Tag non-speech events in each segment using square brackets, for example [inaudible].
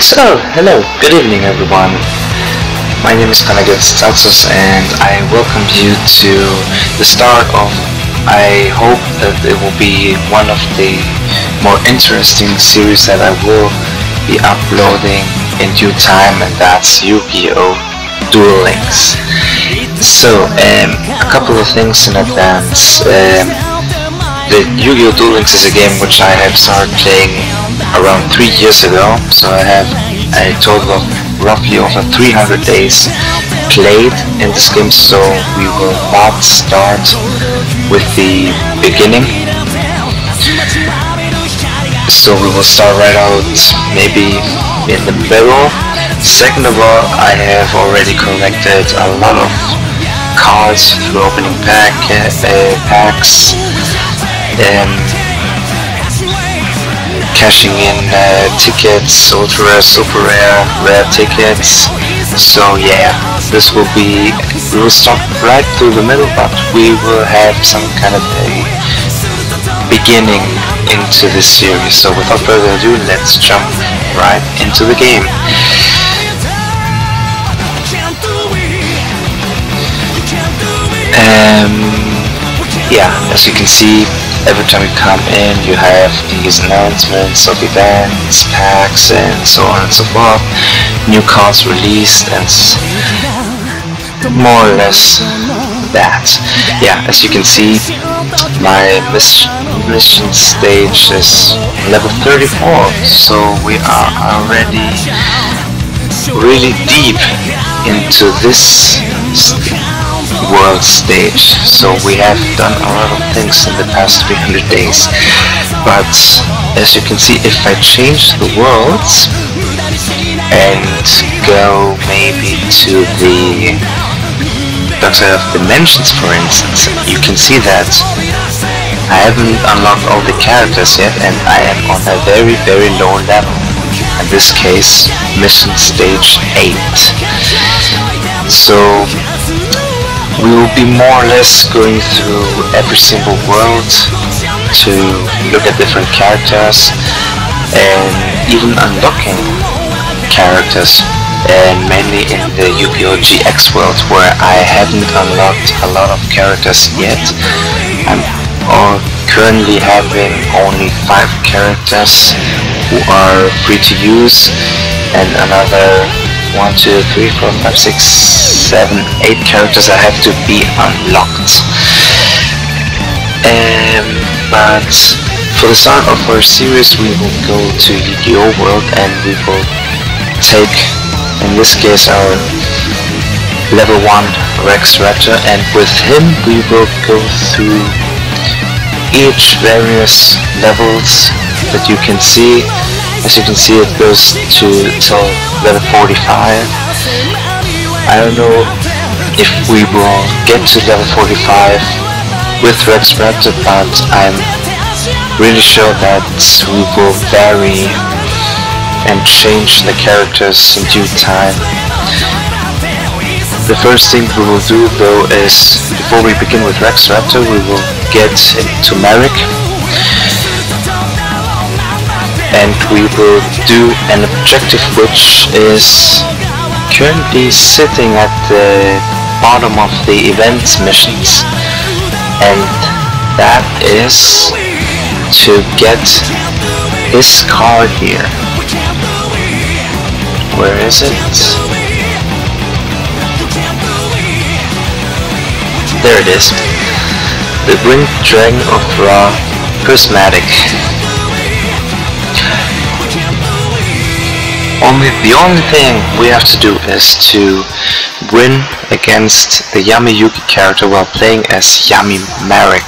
So, hello, good evening everyone. My name is Panagiotis Tzatsos and I welcome you to the start of, I hope that it will be one of the more interesting series that I will be uploading in due time and that's Yu-Gi-Oh! Duel Links. So, um, a couple of things in advance. Um, the Yu-Gi-Oh! Duel Links is a game which I have started playing around 3 years ago, so I have a total of roughly over 300 days played in this game, so we will not start with the beginning. So we will start right out maybe in the middle. Second of all, I have already collected a lot of cards through opening pack, uh, packs, and cashing in uh, tickets, ultra super rare, rare tickets. So yeah, this will be, we will start right through the middle, but we will have some kind of a beginning into this series. So without further ado, let's jump right into the game. Um, yeah, as you can see, every time you come in you have these announcements of events, packs and so on and so forth, new cards released and more or less that. Yeah, as you can see my mission stage is level 34 so we are already really deep into this world stage. So we have done a lot of things in the past 300 days. But as you can see if I change the worlds and go maybe to the Doctor of Dimensions for instance you can see that I haven't unlocked all the characters yet and I am on a very very low level. In this case mission stage 8 so we will be more or less going through every single world to look at different characters and even unlocking characters and mainly in the Yu-Gi-Oh! GX world where I haven't unlocked a lot of characters yet. I'm currently having only 5 characters who are free to use and another 1, 2, 3, 4, 5, 6, 7, 8 characters that have to be unlocked. Um, but for the start of our series we will go to Yu-Gi-Oh! World and we will take, in this case, our level 1 Rex Raptor and with him we will go through each various levels that you can see as you can see it goes to till level 45. I don't know if we will get to level 45 with Rex Raptor but I'm really sure that we will vary and change the characters in due time. The first thing we will do though is, before we begin with Rex Raptor, we will get into Marik and we will do an objective which is currently sitting at the bottom of the events missions. And that is to get this card here. Where is it? there it is. The Winged Dragon of Ra Prismatic Only the only thing we have to do is to win against the Yami Yugi character while playing as Yami Marik.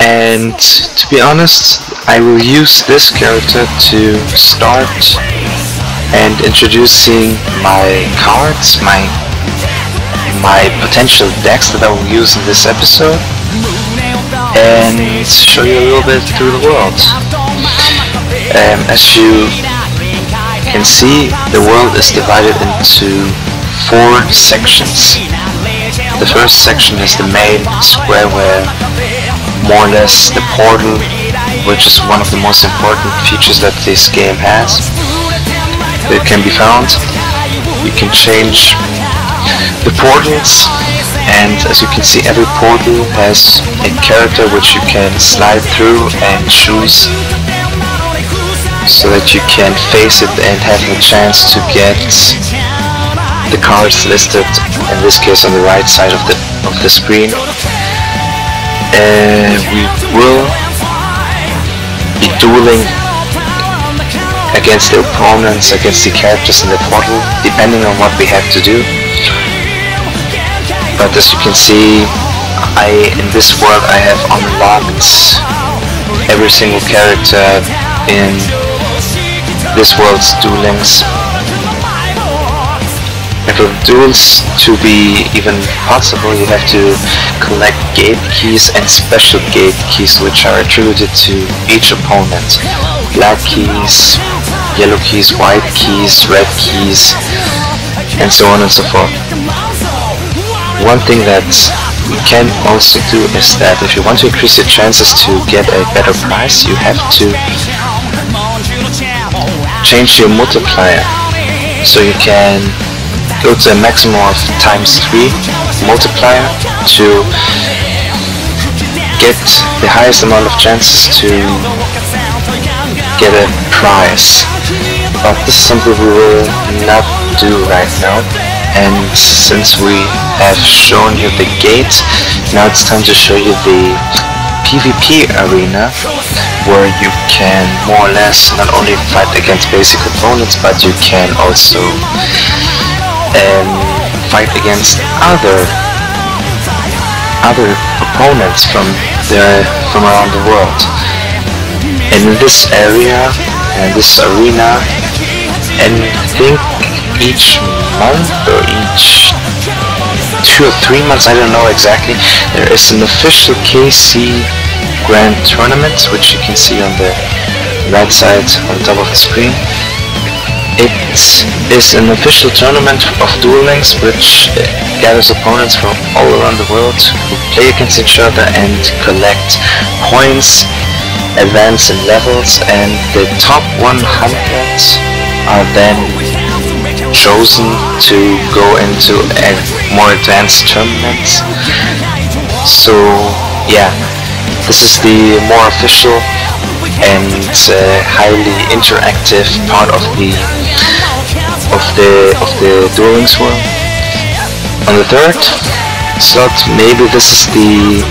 And to be honest, I will use this character to start and introducing my cards, my my potential decks that I will use in this episode and show you a little bit through the world. Um, as you can see the world is divided into four sections. The first section is the main square where more or less the portal which is one of the most important features that this game has that can be found. You can change the portals and as you can see every portal has a character which you can slide through and choose so that you can face it and have a chance to get the cards listed in this case on the right side of the of the screen and we will be dueling against the opponents, against the characters in the portal, depending on what we have to do. But as you can see, I in this world I have unlocked every single character in this world's duelings. And for duels to be even possible, you have to collect gate keys and special gate keys which are attributed to each opponent. Black keys, yellow keys, white keys, red keys, and so on and so forth. One thing that you can also do is that if you want to increase your chances to get a better price, you have to change your multiplier so you can go to a maximum of times 3 multiplier to get the highest amount of chances to get a prize. But this is something we will not do right now. And since we have shown you the gate, now it's time to show you the PvP arena where you can more or less not only fight against basic opponents but you can also um, fight against other other opponents from the from around the world. In this area and this arena, and I think each month or each two or three months, I don't know exactly, there is an official KC Grand Tournament, which you can see on the right side on top of the screen. It is an official tournament of Duel Links which uh, gathers opponents from all around the world who play against each other and collect points, advance in levels and the top 100 are then chosen to go into a more advanced tournaments. So yeah, this is the more official and uh, highly interactive part of the of the of the Duel Links world. On the third slot, maybe this is the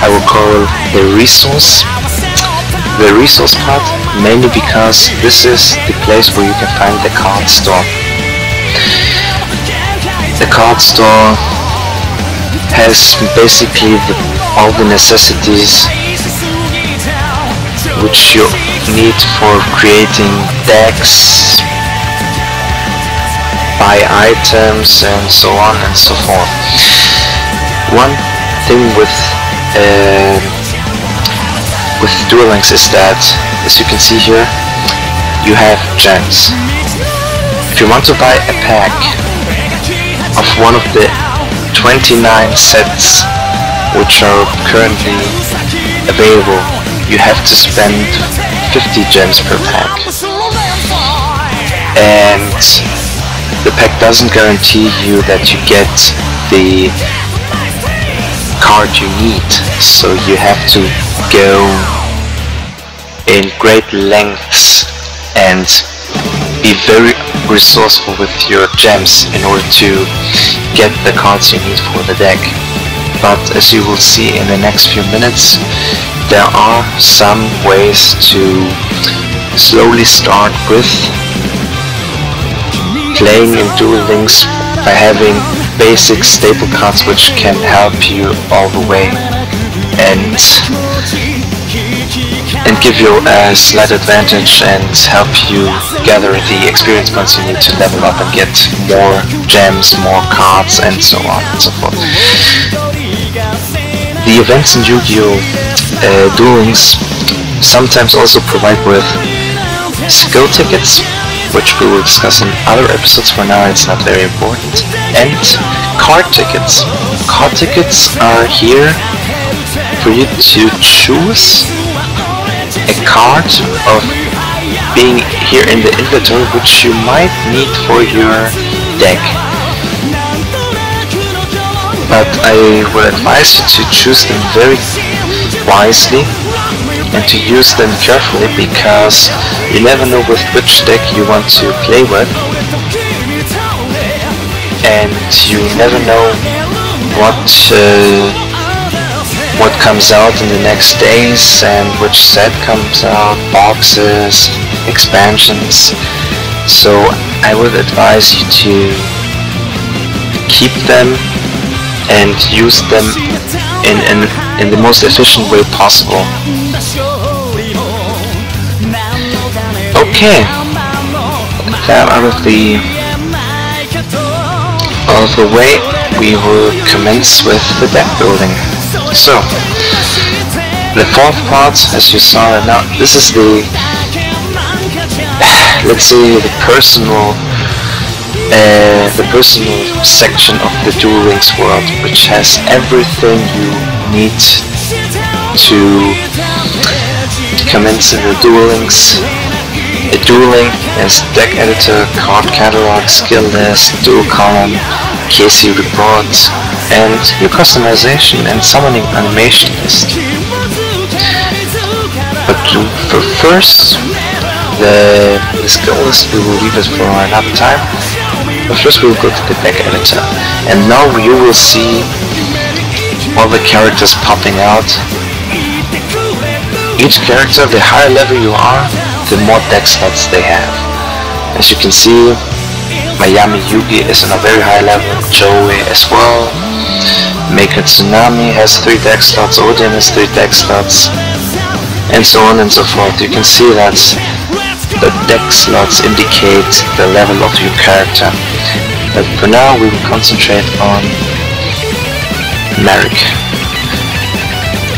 I will call the resource the resource part, mainly because this is the place where you can find the card store. The card store has basically the, all the necessities which you need for creating decks, buy items and so on and so forth. One thing with uh, with Duel Links is that, as you can see here, you have gems. If you want to buy a pack of one of the 29 sets which are currently available you have to spend 50 gems per pack. And the pack doesn't guarantee you that you get the card you need, so you have to go in great lengths and be very resourceful with your gems in order to get the cards you need for the deck. But as you will see in the next few minutes, there are some ways to slowly start with playing in Duel Links by having basic staple cards which can help you all the way and and give you a slight advantage and help you gather the experience points you need to level up and get more gems, more cards and so on and so forth. The events in Yu-Gi-Oh! uh, Duel sometimes also provide with skill tickets, which we will discuss in other episodes. For now, it's not very important. And card tickets. Card tickets are here for you to choose a card of being here in the inventory which you might need for your deck. But I would advise you to choose them very wisely and to use them carefully because you never know with which deck you want to play with and you never know what uh, what comes out in the next days and which set comes out, boxes, expansions. So I would advise you to keep them and use them in, in, in the most efficient way possible. Okay, that out of the out of the way, we will commence with the deck building. So, the fourth part, as you saw, now this is the, [sighs] let's say, the personal, uh, the personal section of the Duel Links world, which has everything you need to commence in the Duel Links. A dueling as deck editor, card catalog, skill list, duel column, KC report, and your customization and summoning animation list. But for first, the, the skill list we will leave it for another time. But first we will go to the deck editor. And now you will see all the characters popping out. Each character, the higher level you are, the more deck slots they have. As you can see, Yami Yugi is on a very high level, Joey as well. Mako Tsunami has 3 deck slots, Odion has 3 deck slots, and so on and so forth. You can see that the deck slots indicate the level of your character. But for now we will concentrate on Marik.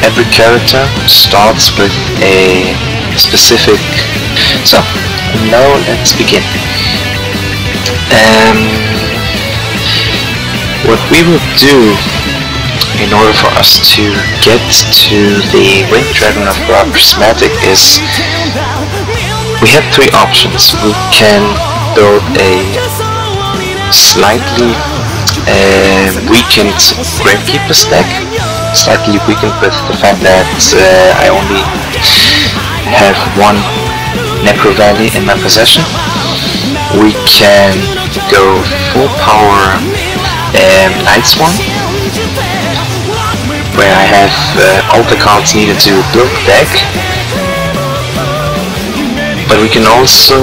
Every character starts with a specific... So, now let's begin. Um, what we will do in order for us to get to the Winged Dragon of Prismatic is we have three options. We can build a slightly uh, weakened Gravekeeper's deck, slightly weakened with the fact that uh, I only have one Necro Valley in my possession. We can go full power um, Lightsworn, where I have uh, all the cards needed to build the deck. But we can also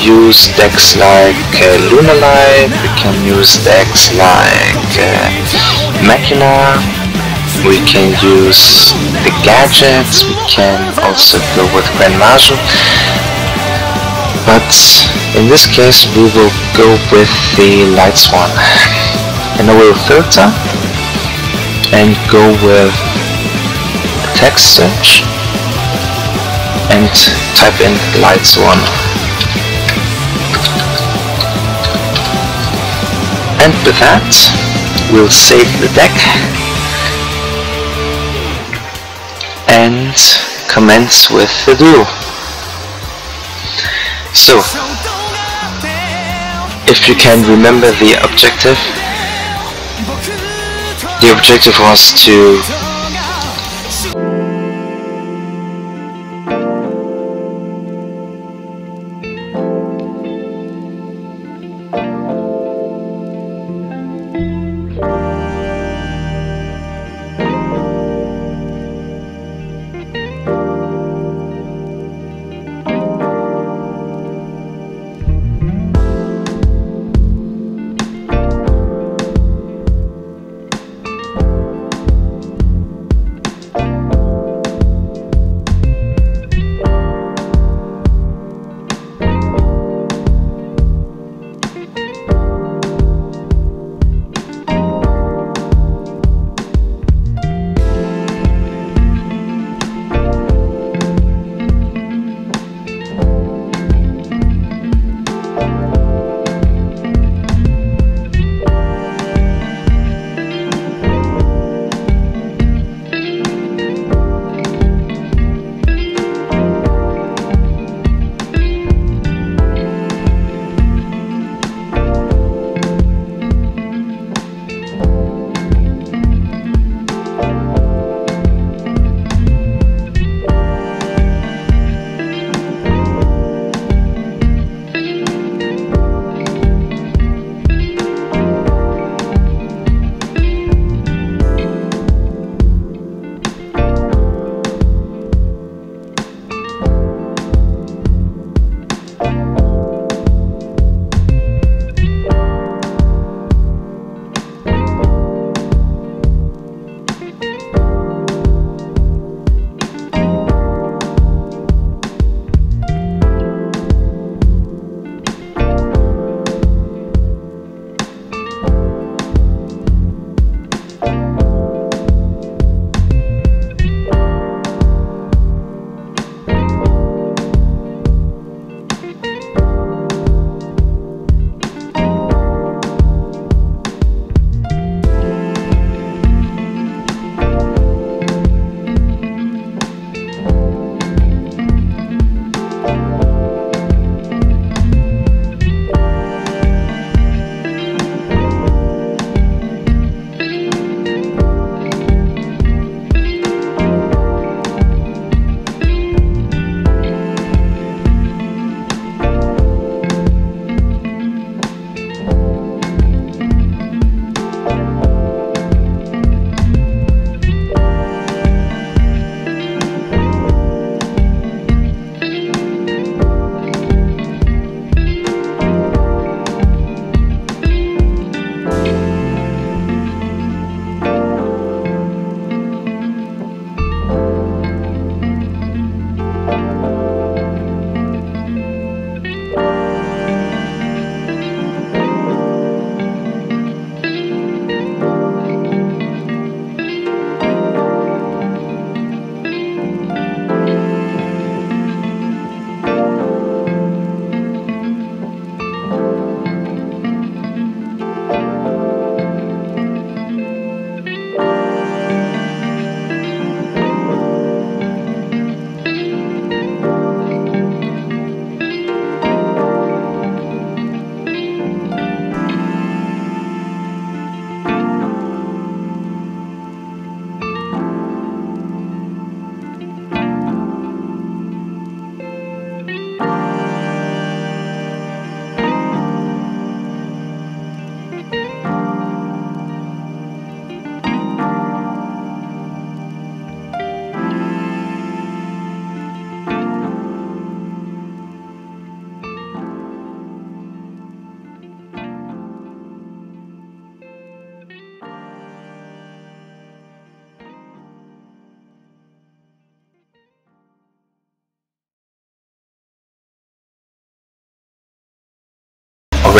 use decks like uh, Lunalight, we can use decks like uh, Machina, we can use the gadgets, we can also go with Grand Marshal, but in this case we will go with the Lightsworn. [laughs] And I will filter and go with text search and type in Lightsworn. And with that we'll save the deck and commence with the duel. So, if you can remember the objective, the objective was to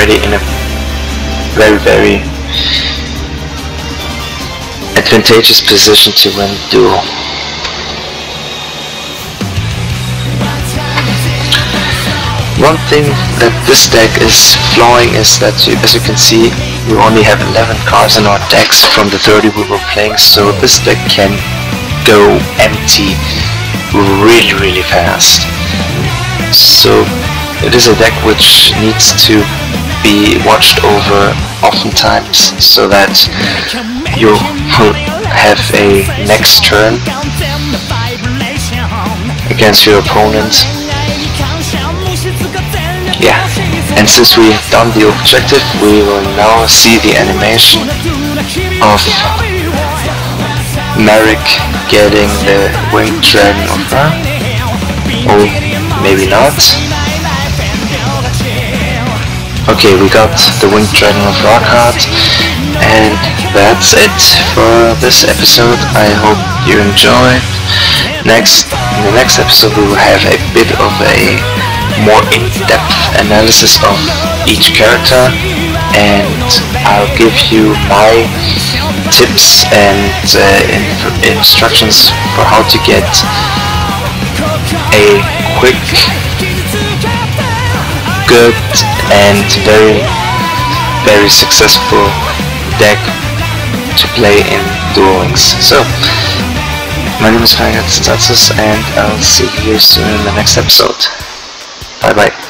already in a very very advantageous position to win the duel. One thing that this deck is flowing is that you, as you can see we only have 11 cards in our decks from the 30 we were playing so this deck can go empty really really fast. So it is a deck which needs to be watched over oftentimes so that you have a next turn against your opponent. Yeah, and since we have done the objective, we will now see the animation of Marik getting the Winged Dragon of Ra. Or maybe not. Okay, we got the Winged Dragon of Rockhart, and that's it for this episode. I hope you enjoyed. Next, in the next episode we will have a bit of a more in-depth analysis of each character, and I'll give you my tips and uh, in instructions for how to get a quick good and very very successful deck to play in Duel Links. So, my name is Fangert Status and I'll see you soon in the next episode. Bye bye.